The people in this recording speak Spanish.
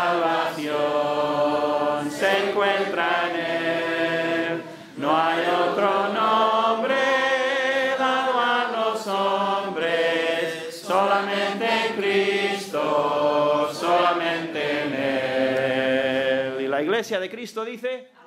salvación se encuentra en Él. No hay otro nombre dado a los hombres, solamente en Cristo, solamente en Él. Y la iglesia de Cristo dice...